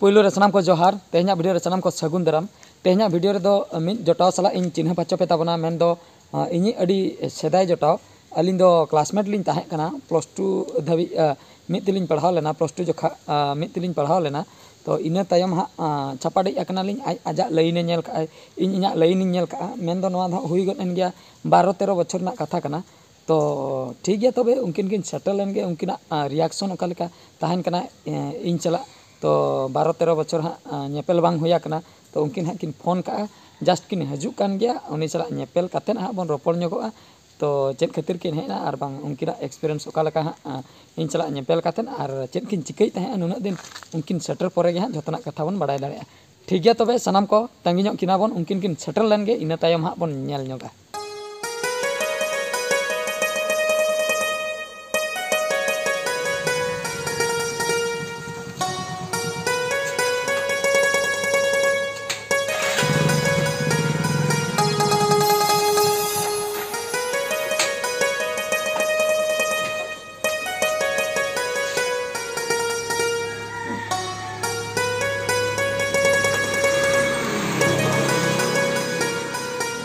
पुलो सनाम को जोहार वीडियो रे सनाम को सगुन दाराम दो मिद जोटाव सला इन चिन्ह पाचो पे ताबना मेन इनी सेदाय जोटाव अलिन दो क्लासमेट कना प्लस टू धाबी मिद तिलिन पढ़ाव लेना प्लस टू जोखा मिद तिलिन पढ़ाव लेना तो इना तायम हा अकना लिन आजा लाइन इन इना लाइन मेन हुई गन गया 12 13 बछर ना कथा कना तो ठीक गया तबे उनकिन किन सेटल उनकिना रिएक्शन ओका लेका तो बारो तेरह बचर हाँ हुआ कना। तो उनकिन हाँ किन फ़ोन का, जस्ट किन हजू कान गया उनी चला नेपेल काते हाँ बन रोपड़ तो चेक खातिर किन हेना उनकिना एक्सपीरियंस हाँ इन चला नेपेल काते और चेक किन चिकई तहे, नुना दिन उनकिन सेटर परे हाँ जतना कथा बन बाड़ाय दाड़े ठीक गया तबे सनाम को, तंगी ñok किना बन, उनकिन किन सेटर लेन इना हाँ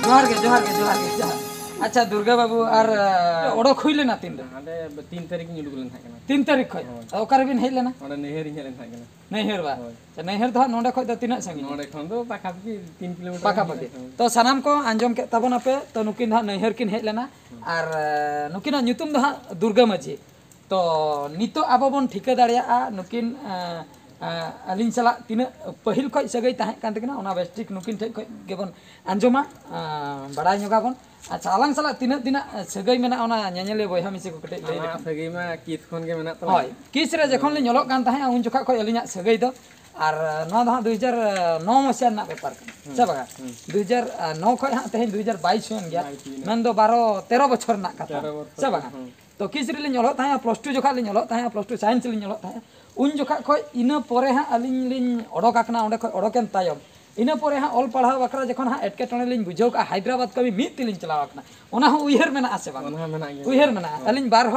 জোহার গে জোহার গে জোহার। গে জোহার আচ্ছা দুর্গা বাবু আর ওড়ো খুইলে না তিনটা? তিন তারিখ নিউড গুলেন থাকে না। তিন তারিখ কই ওকার বিন হেলে না? ওড়া নেহের হেলেন থাকে না। নেহের বা? আচ্ছা, নেহের দা নোডা কই দা তিনা সঙ্গে। নোডা খন দো পাকা পাকি 3 কিলোমিটার। পাকা পাকি তো সানাম কো আঞ্জম কে তাবন আপে তো নুকিন দা নেহের কিন হেলে না। আর নুকিন নিতুম দা দুর্গা মাঝি। তো নিতো আবো বন ঠিকা দাঁড়িয়া নুকিন अली सला तीन पहल खज सगैना वेस्टिक नुकिन ठे खबन आंजमा बड़ा नगा बन अच्छा आलंग सला तीन दिन सगै मेनाले बह मिसे को किस जखनल उन जखा खज अली सगै दो। और ना दु हज़ार नौ मसीहा बेपार चाबा दु हज़ार नौ खज हाँ तेज दु हज़ार बैस में बारो तेर बचर कथा। से चाबा तो किस प्लस टू जखा प्लस टू सैंस लिंग उन जोखा खो इन हाँ अली अड़कना अंडे अड़कन तमाम इन पर हाँ अल पढ़ा बाखरा जखन हाँ एटकेटणे बुझे हायद्राबाद कमी मिद तेल चलावना उहर में से उहर में अली बार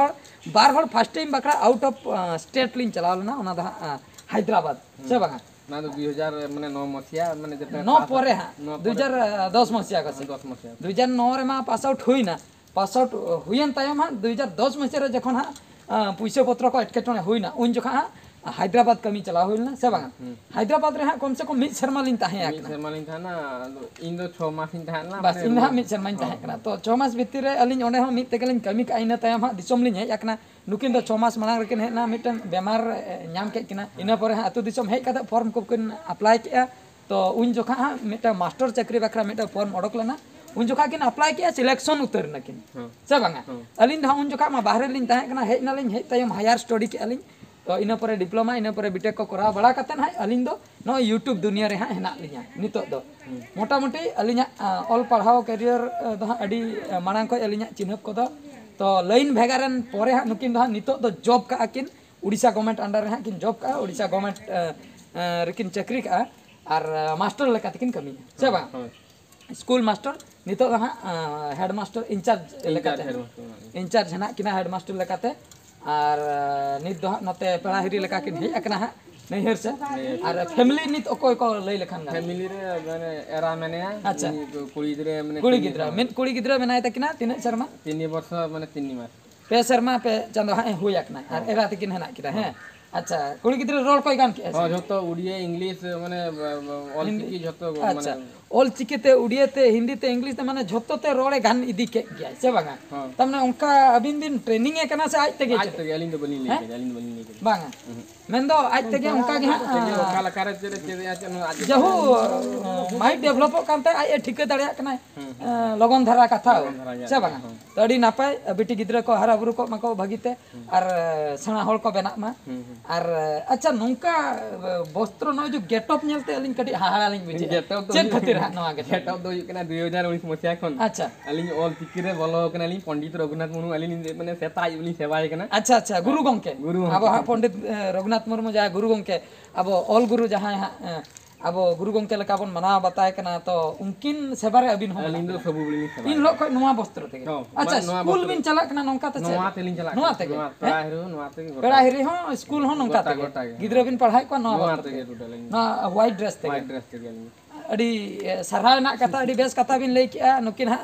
बार फार्स्ट टाइम बाखरा आउट ऑफ़ स्टेट लिंग चलावना हाँ हैदराबाद से बांगा दस मसीहा नौ पास आउट होना पास आउट हुन तमाम हाँ दुहजार दस मसीहा जखन हाँ पैसा पत्र को एटकेटणे होना उन जखा हाँ हैदराबाद कमी चला होना से बा हैदराबाद रहा कम से कम सेमालीन छमा सेमा तो छमास भितर अली मीतेगे कमी कम हाँ हेकना नुक तो छमास मांग रेकिन हेना मिट्टन बेमार नाम कहना इनपर हाँ अतुम हेकद फर्म को अप्लाई के तो उन जोखा हाँ मिट्टन मास्टर चाकरी बाखरा मिट्टन फर्म उडोक लेना। उन जोखा कि अप्लाई हाँ, के सिलेक्शन उतर से बा अली उन जोखा बाहर लीन हेना हेना हेतम हायर स्टडी के अली तो इन पर डिप्लोमा इन पर बीटेक को करा बड़ा कतन हाय अलिन दो नो यूट्यूब दुनिया रे हाँ हेना लिया नितो दो। मोटा मोटी अलिन ऑल पढ़ाओ करियर दो हाँ अडी मांग को अलिन चिन्हक को दो। तो लाइन भेगारन परे हाँ नुकिन दो हाँ नितो दो जॉब का किन उड़ीसा गवर्नमेंट अंडर रे हाँ किन जॉब का उड़ीसा गवर्नमेंट रेकिन चाकरी का और मास्टर लेका तकिन कमी। से बा। स्कूल मास्टर नितो हाँ हेड मास्टर इंचार्ज लेकाते इंचार्ज हेना किना हेड मास्टर लेकाते और नित दो हाँ नते पेड़ा हिरी लेका किन हेज अकना हाँ नैहर से। और फैमिली नित को लई लेखान फैमिली रे माने एरा मेनेया अच्छा। कुड़ी गिद्रे माने कुड़ी गिद्रा मिन कुड़ी गिद्रा मेनाय तकिना तीन शर्मा? तीन वर्ष माने तीन मास पे शर्मा पे चंदो हाँ हुई अकना। और एरा तकिन हेना किरा हैं। अच्छा कुड़ी गिद्रा रोल कोई गान किया हाँ झोतो उड़िया इंग्लिश माने ऑल की झोतो अच्छा ऑल चिकिते उड़ियाते हिंदीते इंग्लिशते माने झोतोते रोड़े गान इदी के गया से बांगा तमने उनका अबिन दिन ट्रेनिंग है कना से आज तक आज तक अलिंग दो बनी लेके अलिंग दो बनी लेके बांगा मेंदो आज तक उनका के हाँ काला कारे चले चले आज आज जहु माइट डेवलप कांते आय ठिके दाड़िया कना लगन धारा कथा से बांगा तो अडी नापाय बेटी गिद्रा को हरा बुरु को मको भगिते और अच्छा नोंका वस्त्र जो खातिर हा नवा गेटअप सेटअप दो कना 2019 मसिया खन अच्छा अलिंग ऑल चिकी रे बोलो कना अलिंग पंडित रघुनाथ मुर्मू अलिंग माने सेता कना अच्छा अच्छा गुरु गंके हाँ पंडित रघुनाथ मुर्मू जहाँ गुरु गंके अब गुरु गंके मना बताए कना तो उनकिन सेबारे अबिन हो अलिन दो सबु बिलिन इन लोग नोआ वस्त्र ते अच्छा स्कूल बिन चला कना नोका ते नोआ ते पेड़ा हिरो नोआ ते पेड़ा हिरो हो स्कूल हो नोका ते गिद्रा बिन पढ़ाई को नोआ वस्त्र ते ना व्हाइट ड्रेस ते व्हाइट ड्रेस ते अडी सरहा ना कथा अडी बेस कथा बिन लेके नुकिन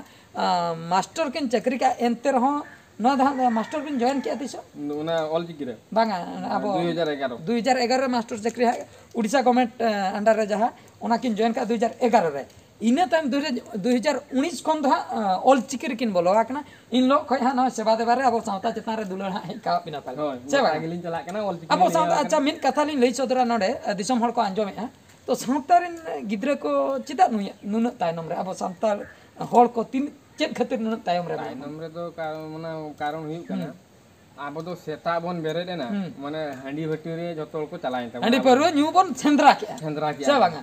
मास्टर किन चक्री का एंते रहो ᱱᱚᱣᱟ ᱫᱚ ᱦᱟᱸᱜ ᱢᱟᱥᱴᱟᱨ ᱵᱤᱱ ᱡᱚᱭᱮᱱ ᱠᱮᱜᱼᱟ ᱛᱤᱥᱚ ᱚᱱᱟ ᱚᱞ ᱪᱤᱠᱤ ᱨᱮ ᱵᱟᱝᱟ ᱟᱵᱚ 2011 2011 ᱨᱮ ᱢᱟᱥᱴᱟᱨ ᱪᱟᱹᱠᱨᱤ ᱦᱟᱸᱜ ᱩᱲᱤᱥᱥᱟ ᱜᱚᱵᱷᱢᱮᱱᱴ ᱟᱱᱰᱟᱨ ᱨᱮ ᱡᱟᱦᱟᱸ ᱚᱱᱟ ᱠᱤᱱ ᱡᱚᱭᱮᱱ ᱠᱟᱜᱼᱟ 2011 ᱨᱮ ᱤᱱᱟᱹ ᱛᱟᱭᱚᱢ 2019 ᱠᱷᱚᱱ ᱫᱚ ᱦᱟᱸᱜ ᱚᱞ ᱪᱤᱠᱤ ᱨᱮᱠᱤᱱ ᱵᱚᱞᱚ ᱟᱠᱟᱱᱟ ᱤᱱ ᱦᱤᱞᱳᱜ ᱠᱷᱚᱱ ᱦᱟᱸᱜ ᱱᱚᱣᱟ ᱥᱮᱵᱟ ᱫᱮᱵᱟ ᱨᱮ ᱟᱵᱚ ᱥᱟᱶᱛᱟ ᱪᱮᱛᱟᱱ ᱨᱮ ᱫᱩᱞᱟᱹᱲ ᱦᱟᱸᱜ ᱦᱮᱡ ᱠᱟᱜ ᱵᱤᱱᱟ ᱛᱟᱦᱚᱞᱮ ᱥᱮ ᱵᱟᱝ ᱜᱮᱞᱤᱧ ᱪᱟᱞᱟᱜ ᱠᱟᱱᱟ ᱚᱞ ᱪᱤᱠᱤ ᱟᱵᱚ ᱥᱟᱶᱛᱟ ᱟᱪᱪᱷᱟ ᱢᱤᱫ ᱠᱟᱛᱷᱟ ᱞᱤᱧ ᱞᱟᱹᱭ ᱥᱚᱫᱚᱨᱟ ᱱᱚᱰᱮ ᱫᱤᱥᱚᱢ ᱦᱚᱲ ᱠᱚ ᱟᱸᱡᱚᱢᱮᱜᱼᱟ ᱛᱚ ᱥᱟᱶᱛᱟ ᱨᱮᱱ ᱜᱤᱫᱽᱨᱟᱹ ᱠᱚ ᱪᱮᱫᱟᱜ ᱱᱩᱱᱟᱹᱜ ᱛᱟᱭᱱᱚᱢ ᱨᱮ ᱟᱵᱚ ᱥᱟᱱᱛᱟᱲ ᱦᱚᱲ ᱠᱚ ᱛᱤᱱᱟᱹᱜ ᱪᱮᱫ ᱠᱷᱟᱹᱛᱤᱨ ᱱᱩᱱᱟᱹᱜ ᱛᱟᱭᱚᱢ ᱨᱮ ᱢᱮᱱᱟᱜ ᱛᱟᱭᱱᱚᱢ ᱨᱮᱫᱚ ᱠᱟᱨᱚᱱ ᱢᱟᱱᱮ ᱠᱟᱨᱚᱱ ᱦᱩᱭᱩᱜ ᱠᱟᱱᱟ ᱟᱵᱚ ᱫᱚ ᱥᱮᱛᱟᱜ ᱵᱚᱱ ᱵᱮᱨᱮᱫ ᱮᱱᱟ ᱢᱟᱱᱮ ᱦᱟᱺᱰᱤ ᱵᱷᱟᱹᱴᱤ ᱨᱮ ᱡᱚᱛᱚ ᱦᱚᱲ ᱠᱚ ᱪᱟᱞᱟᱣᱮᱱ ᱛᱟᱵᱚᱱᱟ ᱦᱟᱺᱰᱤ ᱯᱟᱹᱨᱣᱟᱹ ᱧᱩ ᱵᱚᱱ ᱥᱮᱸᱫᱽᱨᱟ ᱠᱮᱜᱼᱟ ᱥᱮᱸᱫᱽᱨᱟ ᱥᱮ ᱠᱮᱜᱼᱟ ᱵᱟᱝᱟ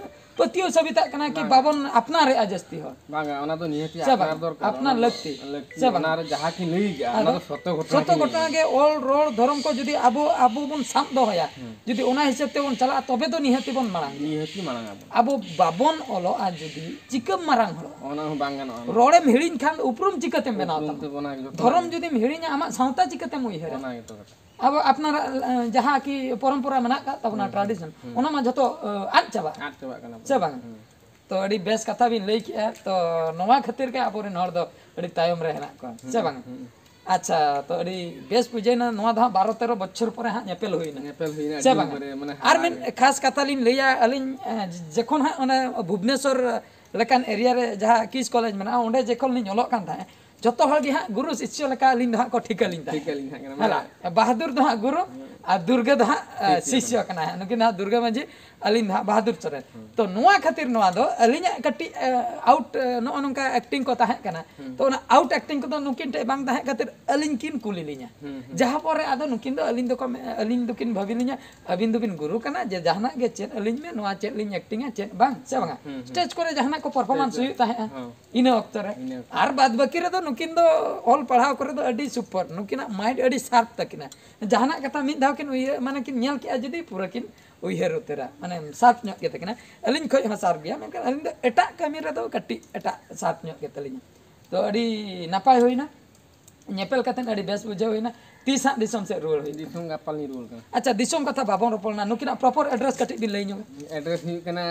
તો ছবি સવિતા বাবন আপনার બાબન আপনার રે সত ঘটনাকে অল ઓના ধরম যদি আবু আবু বন সাম হয়া যদি ওনা হিসাবতে বন চালা তবে তো নিহতি বন মারাং। নিহতি মারাং আবু। বাবন অল আর যদি চিকম মারাং হল। রড়ে খান উপরম চিকাতে বেনাও ধরম যদি মিড়িন আমার সাঁওতা চিকাতে উইহেরা अब अपना जहाँ की परम्परा मना तबना ट्रेडिशन उनमा जो आज चाबा। चाबा तो अभी बेस कथा भी लै के तो नवा खातिर के आप तयम अड़ी तायम अच्छा तो अभी बेस पूजे ना नवा धा 12 बच्चर पर हाँ नेपेल होई खास कथा लिन लैया अली जखन हाँ भुवनेश्वर लेकान एरिया जहाँ किस कॉलेज में जखन लिन ᱧᱮᱞᱚᱜ ᱡᱚᱛᱚ ᱦᱚᱲ ᱜᱮ ᱦᱟᱸᱜ ᱜᱩᱨᱩ ᱥᱤᱥᱥᱚ ᱞᱮᱠᱟ ᱟᱹᱞᱤᱧ ᱫᱚ ᱦᱟᱸᱜ ᱠᱚ ᱴᱷᱤᱠᱟᱹ ᱞᱤᱧ ᱛᱟᱦᱮᱸ ᱴᱷᱤᱠᱟᱹ ᱞᱤᱧ ᱛᱟᱦᱮᱸ ᱠᱟᱱᱟ ᱦᱮᱸ ᱵᱟᱦᱟᱫᱩᱨ ᱫᱚ ᱦᱟᱸᱜ ᱜᱩᱨᱩ ᱟᱨ ᱫᱩᱨᱜᱟᱹ ᱫᱚ ᱦᱟᱸᱜ ᱥᱤᱥᱥᱚ ᱠᱟᱱᱟᱭ ᱱᱩᱠᱤᱱ ᱫᱚ ᱦᱟᱸᱜ ᱫᱩᱨᱜᱟᱹ ᱢᱟᱹᱡᱷᱤ ᱟᱹᱞᱤᱧ ᱫᱚ ᱦᱟᱸᱜ ᱵᱟᱦᱟᱫᱩᱨ ᱥᱚᱨᱮᱱ ᱛᱚ ᱱᱚᱣᱟ ᱠᱷᱟᱹᱛᱤᱨ ᱱᱚᱣᱟ ᱫᱚ ᱟᱹᱞᱤᱧᱟᱜ ᱠᱟᱹᱴᱤᱡ ᱟᱣᱩᱴ ᱱᱚᱜᱼᱚ ᱱᱚᱝᱠᱟ ᱮᱠᱴᱤᱝ ᱠᱚ ᱛᱟᱦᱮᱸ ᱠᱟᱱᱟ ᱛᱚ ᱚᱱᱟ ᱟᱣᱩᱴ ᱮᱠᱴᱤᱝ ᱠᱚᱫᱚ ᱱᱩᱠᱤᱱ ᱴᱷᱮᱡ ᱵᱟᱝ ᱛᱟᱦᱮᱸ ᱠᱷᱟᱹᱛᱤᱨ ᱟᱹᱞᱤᱧ ᱠᱤᱱ ᱠᱩᱞᱤ ᱞᱤᱧᱟ ᱡᱟᱦᱟᱸ ᱯᱚᱨᱮ ᱟᱫᱚ ᱱᱩᱠᱤᱱ ᱫᱚ ᱟᱹᱞᱤᱧ ᱫᱚᱠᱚ ᱟᱹᱞᱤᱧ ᱫᱚᱠᱤᱱ ᱵᱷᱟᱹᱵᱤ ᱞᱤᱧᱟ ᱟᱹᱵᱤᱱ ᱫᱚᱵᱤᱱ ᱜᱩᱨᱩ ᱠᱟᱱᱟ ᱡᱮ ᱡᱟᱦᱟᱱᱟᱜ ᱜᱮ ᱪᱮᱫ ᱟᱹᱞᱤᱧ ᱢᱮ ᱱᱚᱣᱟ ᱪᱮᱫ ᱞᱤᱧ ᱮᱠᱴᱤᱝᱟ ᱪᱮᱫ ᱵᱟᱝ ᱥᱮ ᱵᱟᱝᱟ ᱥᱴᱮᱡ ᱠᱚᱨᱮ ᱡᱟᱦᱟᱱᱟᱜ ᱠᱚ ᱯᱟᱨᱯᱷᱚᱨᱢᱮᱱᱥ ᱦᱩᱭᱩᱜ ᱛᱟᱦᱮᱸᱜᱼᱟ ᱤᱱᱟᱹ ᱚᱠᱛᱚ ᱨᱮ ᱟᱨ ᱵᱟᱫ ᱵᱟᱹᱠᱤ ᱨᱮᱫᱚ नुकिन दो ऑल पढ़ाव करे सुपर नुकिना माइंड अडी शार्प तकिना जहाना कथा मिद दाव किन उयर माने किन नेल पूरा किन उयर उतरा मैं शार्प न्यक के तकिना अलिन खय हा शार्प गया मेनकन अलिन कमी रे दो शार्प न्यक के तलिन तो अडी नपाय होना बेस बुझे होइना ᱦᱟᱸᱜ ᱫᱤᱥᱚᱢ ᱥᱮᱫ ᱨᱩᱣᱟᱹᱲ ᱦᱩᱭᱱᱟ ᱫᱤᱥᱚᱢ ᱜᱟᱯᱟᱞ ᱞᱤᱧ ᱨᱩᱣᱟᱹᱲ ᱠᱟᱱᱟ ᱟᱪᱪᱷᱟ ᱫᱤᱥᱚᱢ ᱠᱟᱛᱷᱟ ᱵᱟᱵᱚᱱ ᱨᱚᱯᱚᱲᱱᱟ ᱱᱩᱠᱤᱱᱟᱜ ᱯᱨᱚᱯᱚᱨ ᱮᱰᱨᱮᱥ ᱠᱟᱹᱴᱤᱡ ᱵᱤᱱ ᱞᱟᱹᱭ ᱧᱚᱜᱟ एड्रेस हुई कना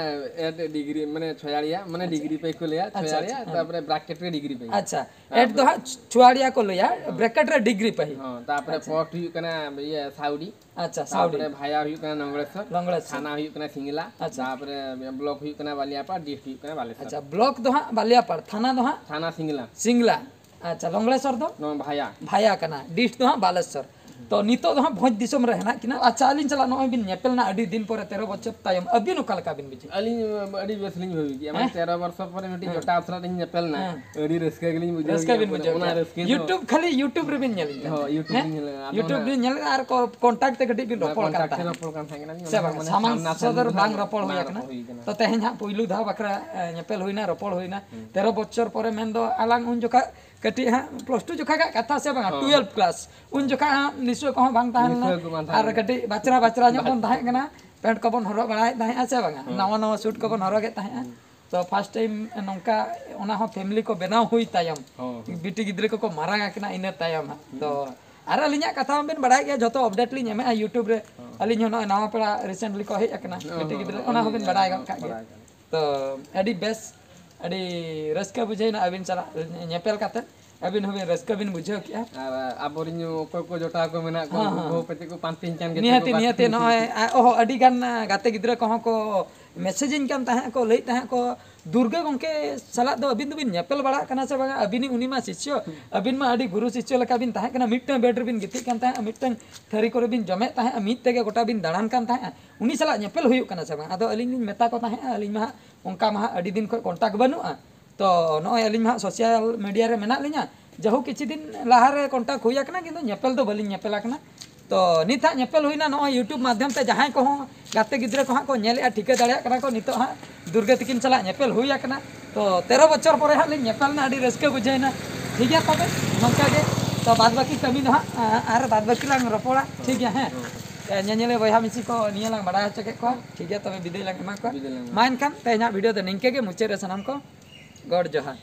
एड डिग्री माने छयाड़िया माने डिग्री पे को लिया छयाड़िया तापरे ब्रैकेट रे डिग्री पे अच्छा एड दो हाथ छुआड़िया को लिया ब्रैकेट रे डिग्री पे ही हां तापरे पोस्ट हुई कना ये साउडी अच्छा साउडी तापरे भाया हुई कना नंगलेश्वर लंगड़े से थाना हुई कना सिंगला तापरे ब्लॉक हुई कना बालियापा डिस्ट्रिक्ट हुई कना बालेश्वर अच्छा ब्लॉक दो हाँ बालियापाड़ थाना दो हाँ थाना सिंगला सिंगला अच्छा लंगड़ेश्वर दो नो भाया। भाया डिस्ट दो हाँ बालेश्वर। तो नितो हाँ भोज दिसोम रहे ना किना अच्छा अलिन चला नो बिन नेपेल ना अडी दिन पर तेरह बच्चे तायम अभी नो कल का बिन बिचे। अली कि माने 13 वर्ष पर जोटा अवसर दिन नेपेल ना अड़ी रस्का गलिंग बुझो रस्का बिन बुझो ओना रस्के यूट्यूब खाली यूट्यूब यूट्यूब को ते कॉन्टैक्ट रपड़ रपड़ तो तेहेन हाँ नेपेल हुइना रपड़ हुइना 13 बच्चर परे मेन उन जोखा कटी हाँ प्लस टू जोखा कथा से बांगा ट्वेल्व क्लास उन जोखा हाँ निश्चय को बांग तहन और कटी बचरा बचरा जो बन तहन कना पैंट को बन हरो बड़ा तहन से बांगा नवा नवा सूट को बन हरो के तहन तो फ़र्स्ट टाइम नौका ओना हो फैमिली को बनाव हुई तायम बिटी गिद्रे को को मारा कना इने तायम तो ᱟᱨ ᱟᱹᱞᱤᱧᱟᱜ ᱠᱟᱛᱷᱟ ᱢᱟᱵᱮᱱ ᱵᱟᱲᱟᱭ ᱜᱮᱭᱟ ᱡᱚᱛᱚ ᱟᱯᱰᱮᱴ ᱞᱤᱧ ᱮᱢᱮᱜᱼᱟ ᱤᱭᱩᱴᱩᱵ ᱨᱮ ᱟᱹᱞᱤᱧ ᱦᱚᱸ ᱱᱚᱜᱼᱚᱭ ᱱᱟᱣᱟ ᱯᱮᱲᱟ ᱨᱤᱥᱮᱱᱴᱞᱤ ᱠᱚ ᱦᱮᱡ ᱟᱠᱟᱱᱟ ᱠᱟᱹᱴᱤᱡ ᱜᱤᱫᱽᱨᱟᱹ ᱚᱱᱟ ᱦᱚᱸᱵᱮᱱ ᱵᱟᱲᱟᱭ ᱜᱚᱫ ᱠᱟᱜ ᱜᱮᱭᱟ ᱛᱚ ᱟᱹᱰᱤ ᱵᱮᱥ रसका बुझे ना अबिन चला नेपेल अबिन हमें रस्का बिन बुझे क्या? अब रिन ओको को जोटा को मेना को हाँ, हाँ। को पति को पांतिन अड़ी गाते को को मैसेज को को दुर्गा गंके सला दो तो अबिन तो बिन नेपेल बड़ा कना से बगा अबिन उनी शिष्य। अबिन मा आडी गुरु शिष्य लका बिन तहे कना मिटन बेड बिन गिति कन तहे मिटन थरी को बिन जमे तहे मित ते गोटा बिन दड़ान कन तहे। उनी सला नेपेल हुयु कना से बगा अदो तो अलिन मेता को तहे अलिन मा उनका हाँ अभी दिन खटाक बनू तो नीम हाँ सोशल मीडिया में लिया जहु कि दिन लहारे कन्टेक्ट होना किपेल तो बालीपेलना तो नित हाँ नपेल होना यूट्यूब माध्यम से जहाँ को गाते गिद्रे को हाँ को ठीक दाड़ा नित हाँ दुर्गा तक चलापेल होना तो तेरह बचर पर हाँपेलना रसके बुझेना ठीक है तब ना तो बदबाकी कमी हाँ बदबाकी रोपड़ा ठीक है हाँ nyanyile boy hamisi ko nielang baraya cekek ko kegiatan video lang emak ko mainkan tehnya video dan ingkege mucere sanam ko god johan.